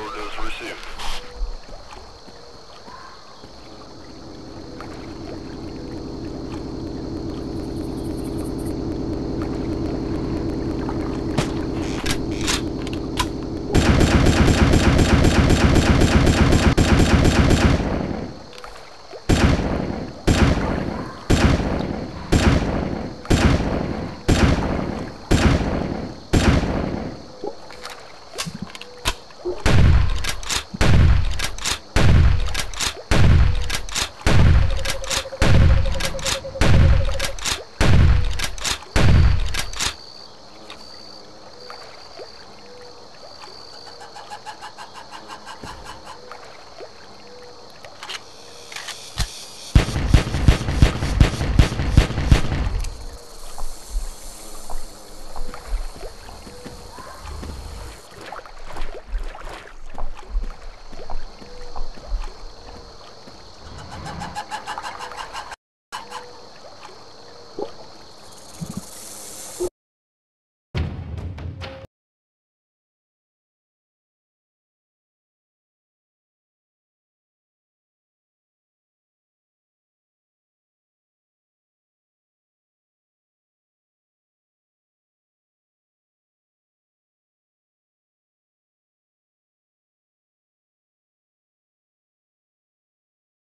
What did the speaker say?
Record is received.